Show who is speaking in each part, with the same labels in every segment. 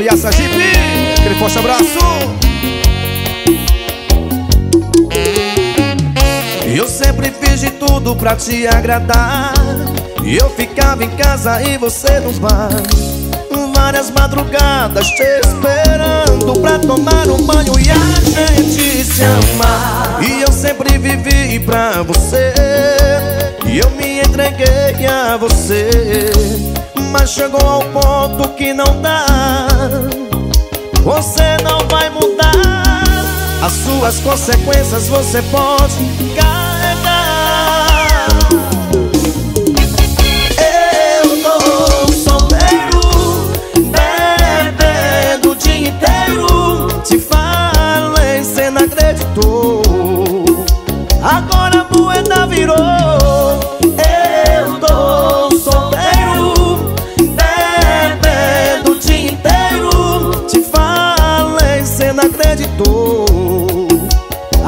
Speaker 1: Bahia, Sergipe Aquele forte abraço. Eu sempre fiz de tudo pra te agradar. Eu ficava em casa e você nos bares Várias madrugadas te esperando Pra tomar um banho e a gente se amar. E eu sempre vivi pra você. E eu me entreguei a você. Mas chegou ao ponto que não dá Você não vai mudar. As suas consequências você pode carregar. Eu tô solteiro Bebendo o dia inteiro. Te falei, cê não acreditou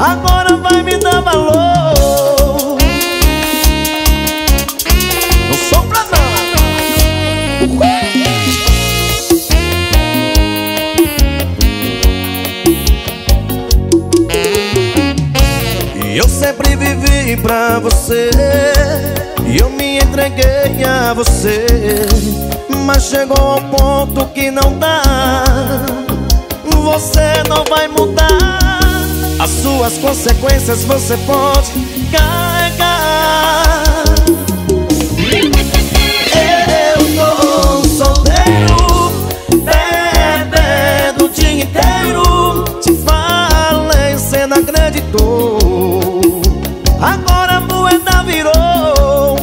Speaker 1: Agora vai me dar valor. Não sopra não E eu sempre vivi pra você. E eu me entreguei a você. Mas chegou ao ponto que não dá. Você não vai mudar As suas consequências você pode carregar. Eu tô solteiro Bebendo o dia inteiro Te falei, cê não acreditou. Agora a moeda virou